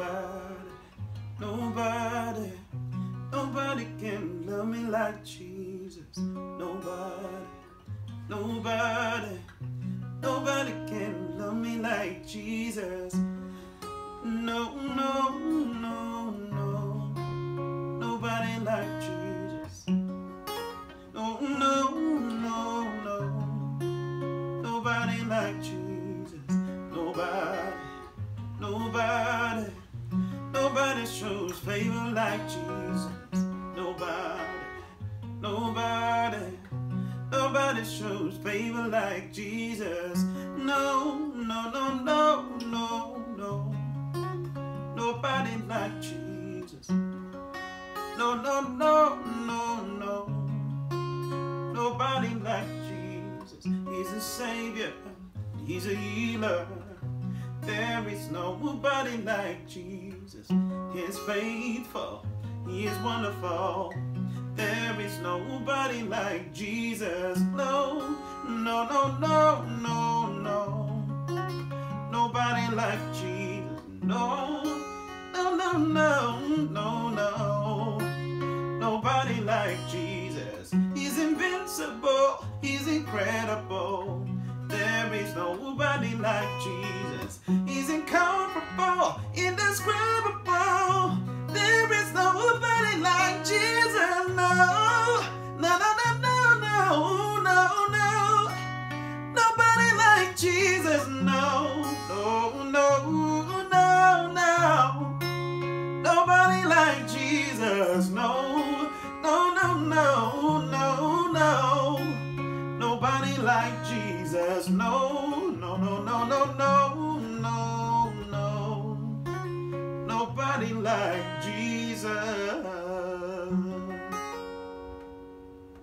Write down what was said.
nobody, nobody, nobody can love me like Jesus. Nobody, nobody, nobody can love me like Jesus. No, no, no, no, nobody like Jesus. No, no, no, no, nobody like Jesus. Nobody shows favor like Jesus. Nobody, nobody, nobody shows favor like Jesus. No, no, no, no, no, no. Nobody like Jesus. No, no, no, no, no. Nobody like Jesus. He's a savior. He's a healer. There is nobody like Jesus. He is faithful. He is wonderful. There is nobody like Jesus. No, no, no, no, no, no. Nobody like Jesus. No, no, no, no, no, no. Nobody like Jesus. He's invincible. He's incredible. There is nobody like Jesus. Like Jesus. No, no, no, no, no, no,